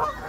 Oh,